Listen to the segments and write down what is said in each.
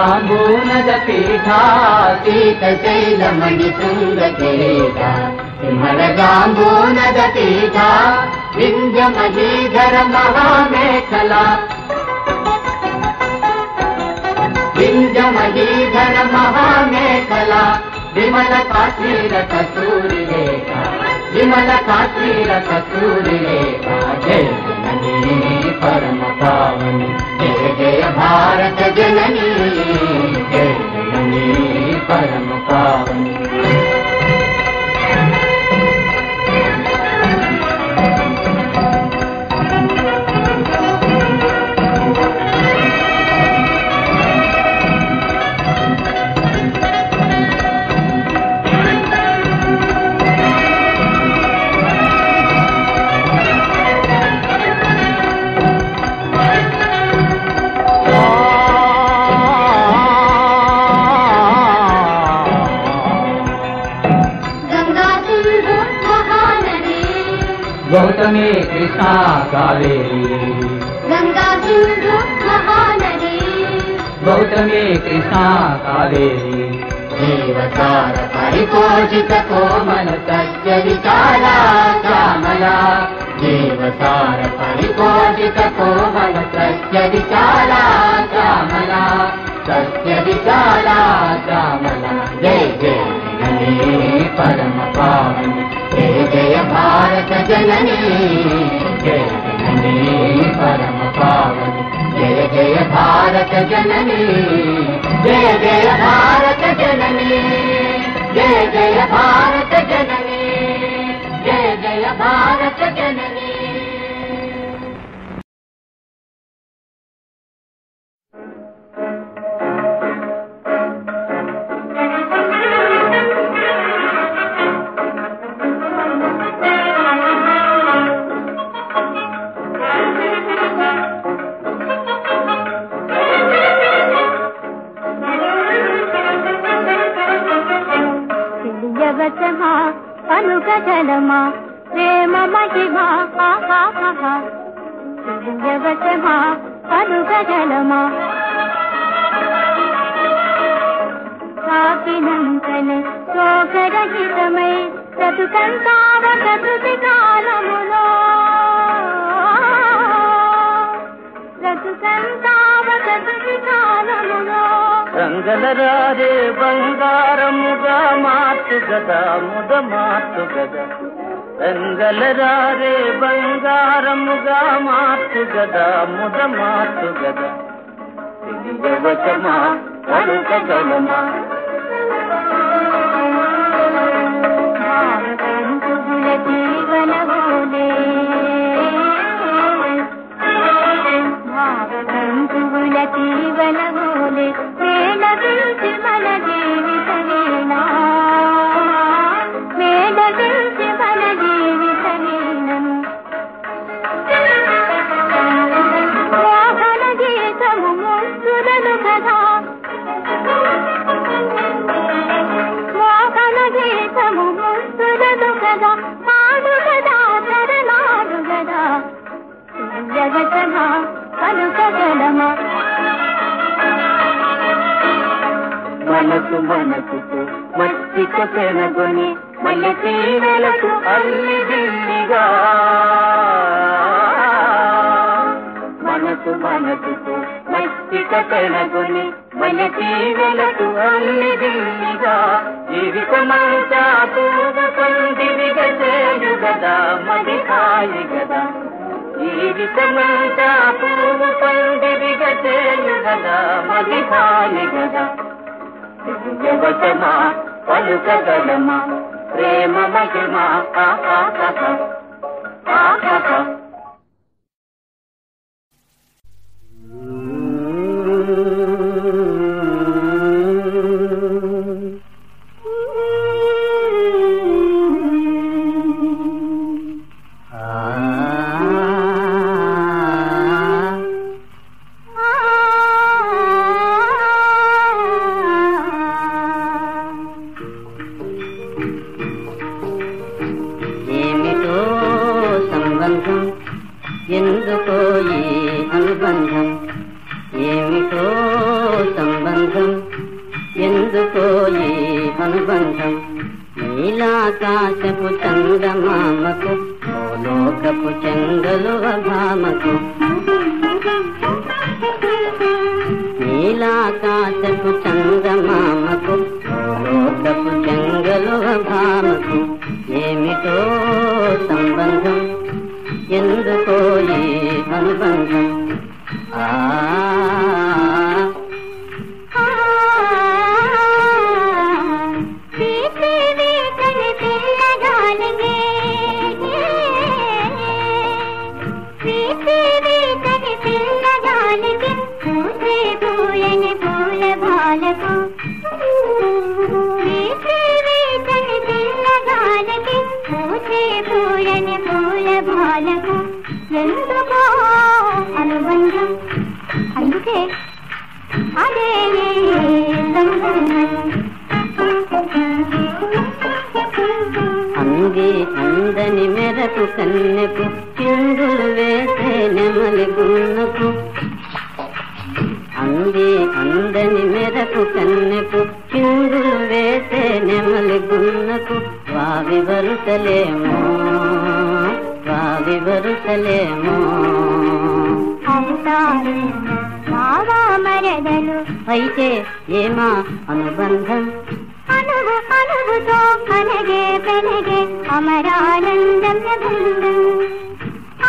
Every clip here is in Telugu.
సింహళ జాంబూనద పీఠ శీతశైలమణి శృంగ కిరీట సింహళ జాంబూనద పీఠ వింజమహీధర మహామేఖల వింజమహీధర మహామేఖల విమల కాశ్మీర కస్తూరి రేఖ విమల కాశ్మీర కస్తూరి రేఖ కావేరీ మహానది. గౌతమే కృష్ణా కావేరీ దేవతార పరిపోజిత కోమల తస్య విచారా శ్యామలా దేవతార పరిపోజిత కోమల తస్య విచారా శ్యామలా తస్య విచారా శ్యామలా జయ జయ పరమ పావని. జయ జయ భారత జననీ జయ జననీ పరమ పావని జయ జయ భారత జననీ జయ జయ భారత జననీ జయ జయ భారత జననీ జయ జయ రంగల రారే బంగారముగా మాతు గదా ముద మాతు గదా. రంగల రారే బంగారముగా మాతు గదా ముద మాతు గదా. తెలియవచమా పలుకగలమా భావతంతువుల दिल दिल दिल दिल दिल మనసు మనసుకు మచ్చిక పెనగొని మళ్ళీ తీవెలకు అల్లి దిల్లిగా మనసు మనసుకు మచ్చిక పెనగొని మళ్ళీ తీవెలకు అల్లి దిల్లిగా జీవితమంతా పువ్వు పొందివిగ చేయు గదా మది కాయి గదా. జీవితమంతా పువ్వు పొందివిగ చేయు గదా మది కాయి గదా. దివ్యవచమా పలుకగలమా ప్రేమ మహిమా ఏమిటో సంబంధం? ఎందుకో ఈ అనుబంధం? ఏమిటో సంబంధం? ఎందుకో ఈ అనుబంధం? నీలాకాశపు చందమామకు లోకపు చెంగలు భామకు నీలాకాశపు చందమామకు చెంగలు మెరకు కన్నెకు చిందులు వేసే నెమలి గున్నకు అంది అందని మెరకు కన్నెకు చిందులు వేసే నెమలి గున్నకు వావి వరుసలేమో వావి వరుసలేమో అవుతారు అయితే ఏమా అనుబంధం? అనువు అనువుతో అనగే పెనగే అమరానందం బృందం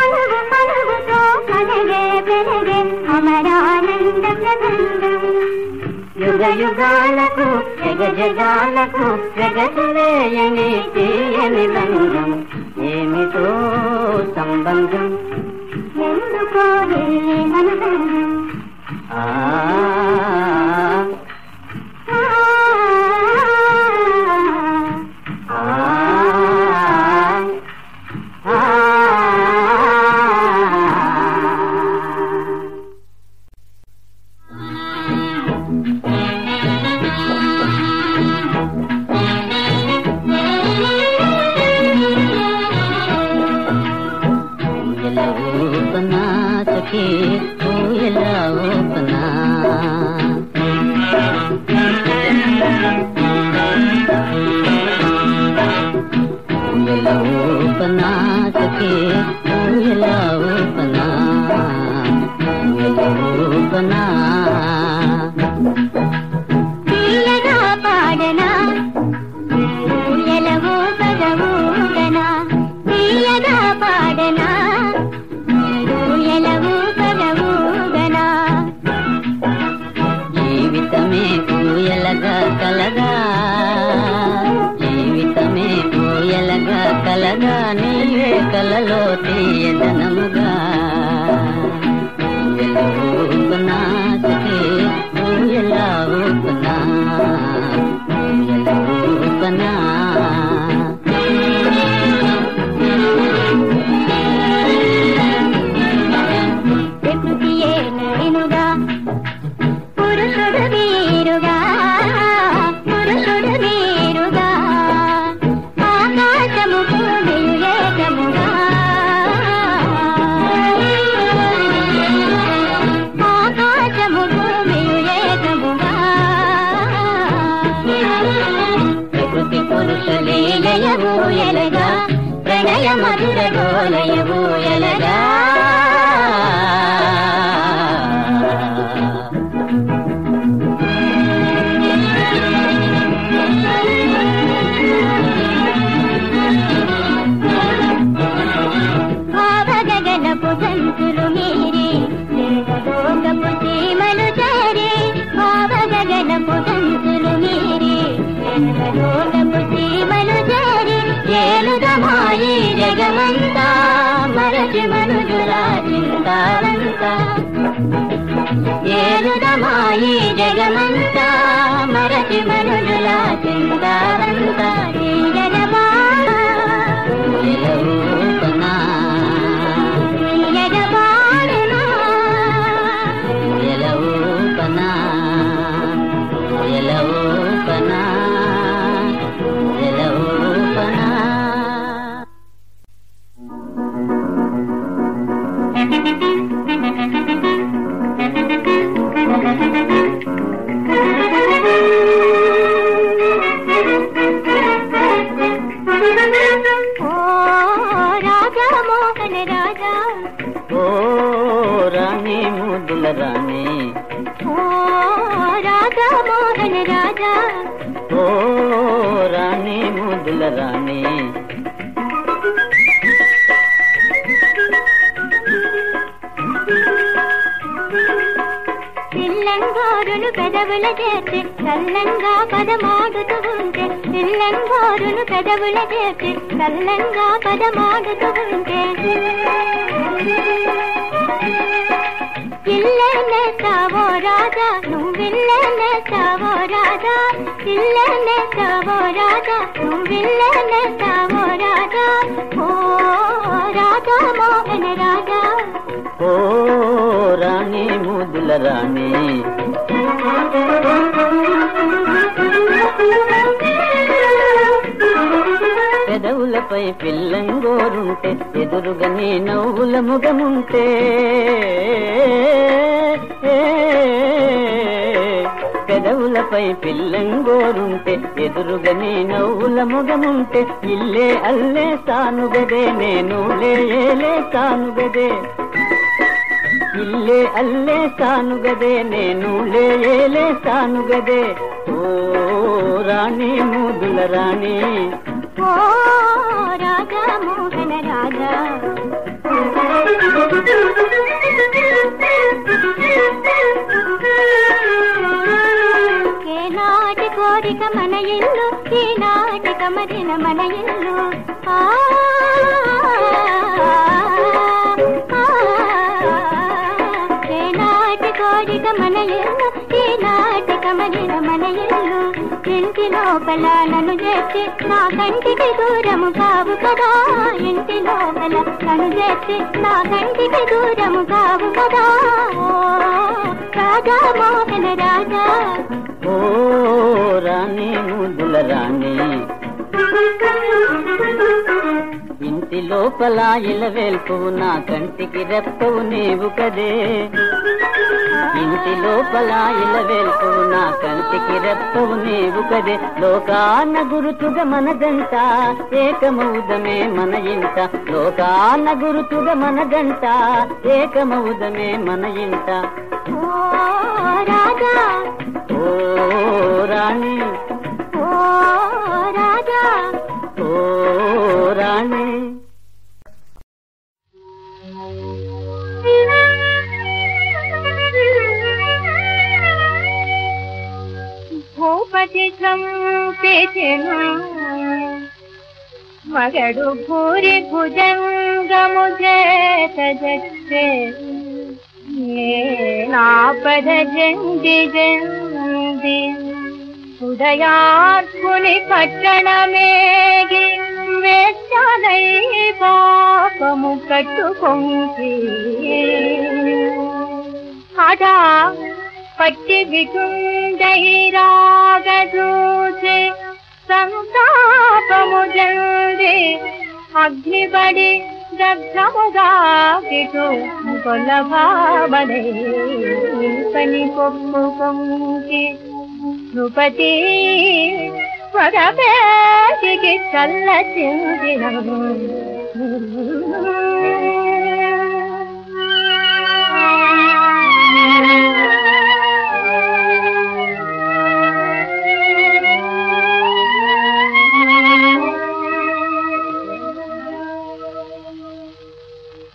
అనువు అనువుతో అనగే పెనగే అమరానందం బృందం యుగ యుగాలకు జగ జగాలకు జగతులేయని తీయని బంధం ఏమిటో సంబంధం ఎందుకో ఆ ఆ, now. గంతులు మీరే దేవలోకపు సీమలు చేరే భావగగనపు గంతులు మీరే దేవలోకపు సీమలు జగమంతా మరచి మనుజురాజింతాలంతా ఏలుదమాయి జగమంతా మరచి ఓ పెదవుల చేర్చి చల్లంగా పదమాడుతూ ఉంటే పిల్లంగారును పెదవుల చేర్చి చల్లంగా పదమాడుతూ ఉంటే. ఇల్లనే ఇల్లనేస్తావో రాజా నువ్విల్లనేస్తావో రాజా ఇల్లనే ఇల్లనేస్తావో రాజా నువ్విల్లనేస్తావో రాజా. ఓ రాజా మోహన రాజా. ఓ రాణి ముదుల రాణి పెదవులపై పిల్లంగోరుంటే ఎదురుగానే నవ్వుల ముఖముంటే. పెదవులపై పిల్లంగోరుంటే ఎదురుగానే నవ్వుల ముఖముంటే. ఇల్లే అల్లే సానుగదే నేను లేలే సానుగదే. ఇల్లే అల్లే సానుగదే నేను లేలే సానుగదే. ఓ రాణి మూదుల రాణి. ఓ రాజా మోహన రాజా. ఏనాటి కోరిక మన ఇల్లు ఈనాటి కమరిన మన ఇల్లు. ఆ, లోపల నన్ను చేసి నా కంటికి దూరము కావు కదా. ఇంటి లోపల నన్ను చేసి నా కంటికి దూరము కావు కదా. రాజా మోహన రాజా. ఓ రాణి ముదుల రాణి. ఇంటి లోపల ఇలవేల్పువు నా కంటికి రెప్పవు నీవు కదే. ఇంటి లోపల ఇలవేల్పువు నా కంటికి రెప్పవు నీవు కదే. లోకాన గురుతుగా మన జంట ఏకమౌదమే మన ఇంట. లోకాన గురుతుగా మన జంట ఏకమౌదమే మన ఇంట. రాజా! ఓ రాణి! చంపెచెను మగడు భూరి భుజంగము చేత జచ్చే నాపద జండి జండి ఉదయాత్ముని పట్టణమేగి వేచాలై పాపము కట్టుకొంచి అడా పట్టి వికుండైరాగదూచే సంతాపము జంది అగ్నిబడి దగ్ధముగా కిటు కొలభావనే పని కొప్పు పొంగి నృపతి పరపేటికి చల్ల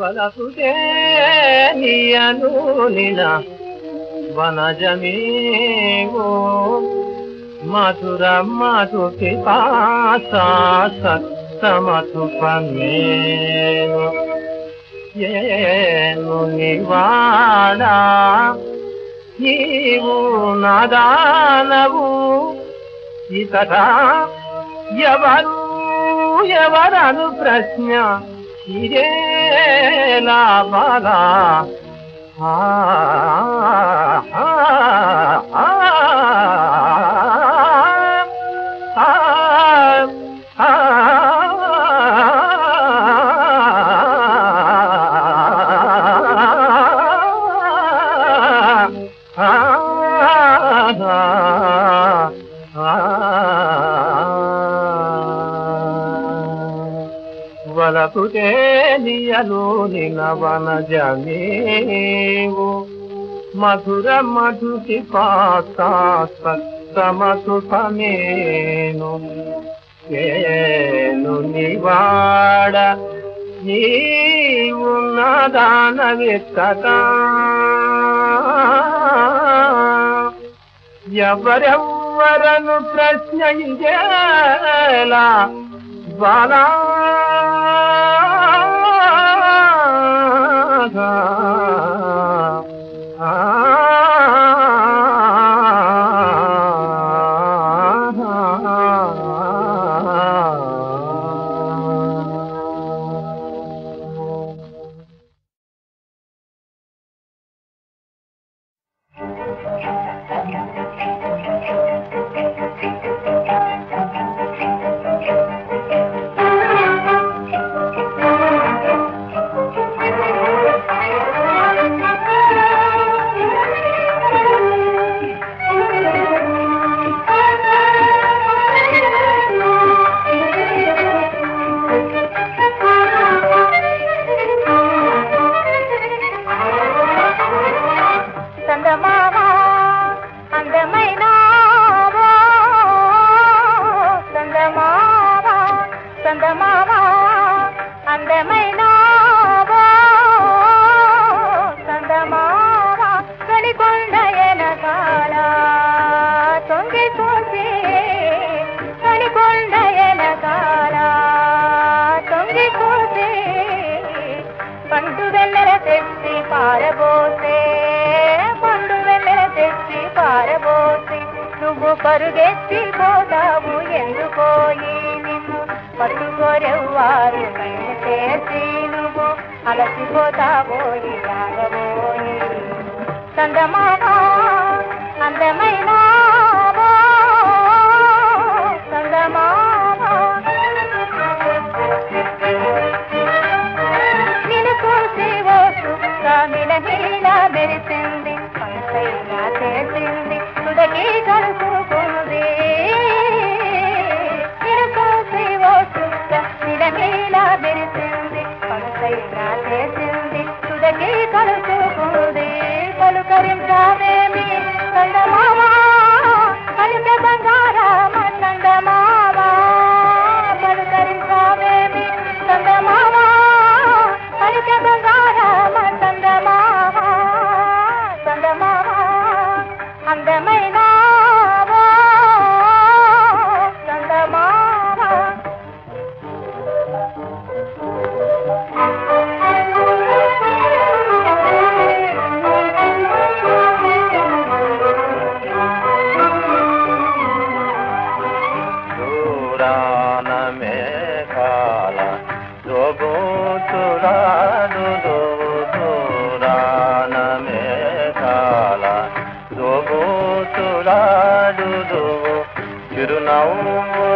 వలపుకే నీయను నిన వనజమేవో మధుర మధు పిపాస పన్నేను ఏను నివాడా నీవు నాదానవు ఇతట ఎవరు ఎవరను ప్రశ్న ఇదేలా బాలా ఆ ఆ, ఆ, ఆ, వలపు తేలియలు నిలవన జమీవు మధుర మధుకి పాస్తామసు సమేను ఏను నివాడ నీవు నాదాన విత్తగా ఎవరెవ్వరను ప్రశ్న ఇదేలా బాలా చందమామా కన్ను చేసి నువ్వు అలసిపోతావోయి రాగబోయి చందమామ అందమైన మెరిసింది పంచైనా చేసింది తుదకి కడుపు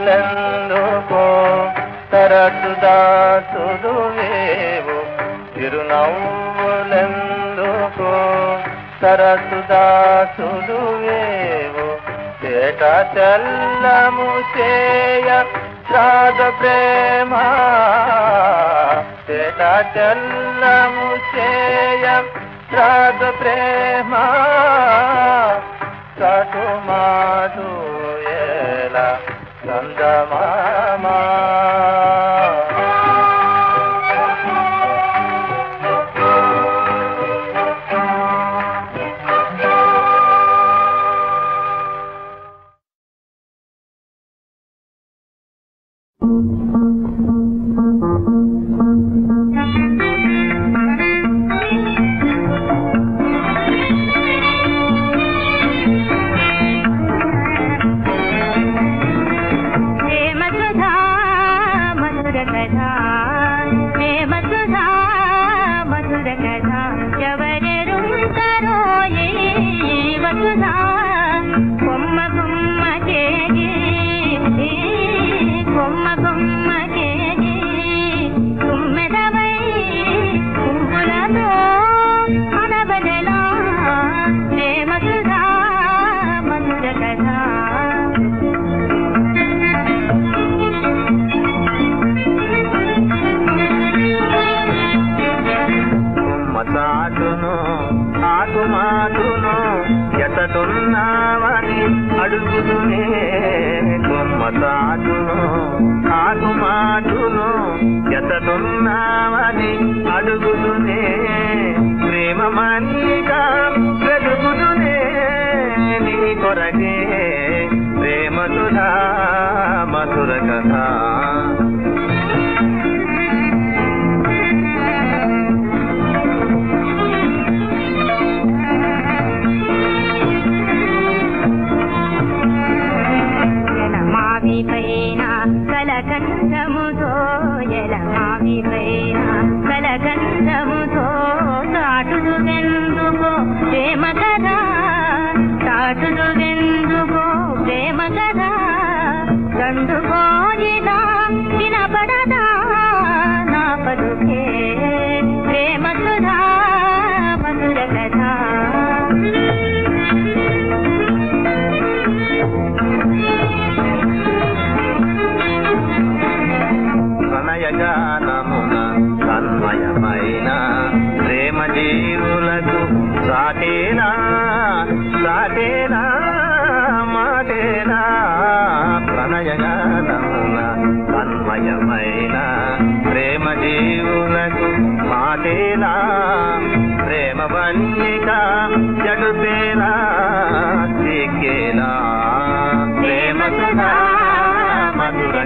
చిరునవ్వులెందుకో తరచుదాసుడు వేవు చిరునవ్వులెందుకో తరచు దాసుడు వేవు చేట చల్లము చేయ శ్రాద ప్రేమ. చేట చల్లము చేయ శ్రాద ప్రేమ. కటు చందమామా ఆ సాటేనా సాటేనా మాటేనా ప్రణయగానమున తన్మయమైన ప్రేమ జీవులకు మాటేనా ప్రేమ వన్నిక జడుపేనా సిక్కేనా ప్రేమ సుధా మధుర